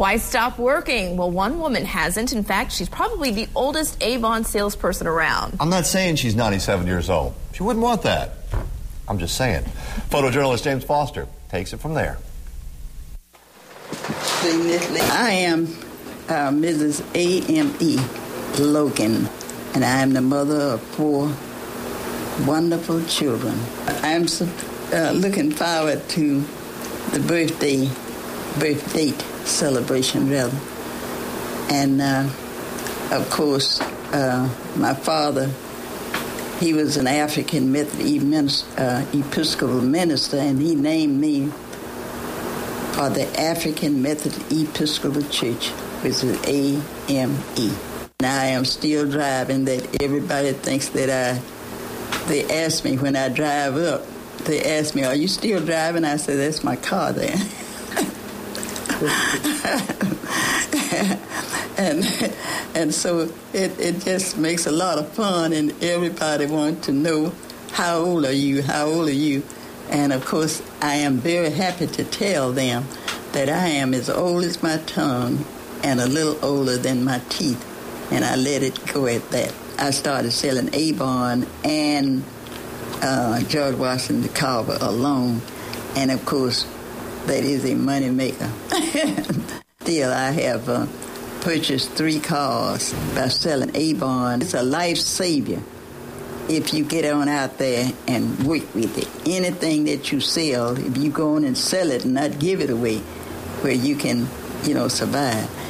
Why stop working? Well, one woman hasn't. In fact, she's probably the oldest Avon salesperson around. I'm not saying she's 97 years old. She wouldn't want that. I'm just saying. Photojournalist James Foster takes it from there. I am uh, Mrs. A.M.E. Logan, and I am the mother of four wonderful children. I'm uh, looking forward to the birthday, birth date celebration, rather. And uh, of course, uh, my father, he was an African Methodist uh, Episcopal minister, and he named me for the African Methodist Episcopal Church, which is AME. Now I am still driving that everybody thinks that I, they ask me when I drive up, they ask me, are you still driving? I say, that's my car there. and and so it, it just makes a lot of fun and everybody wants to know how old are you? How old are you? And of course i am very happy to tell them that i am as old as my tongue and a little older than my teeth. And i let it go at that. I started selling avon and uh, george washington carver alone. And of course that is a money maker Still, I have uh, purchased three cars by selling Avon. It's a life savior if you get on out there and work with it. Anything that you sell, if you go on and sell it and not give it away, where you can, you know, survive.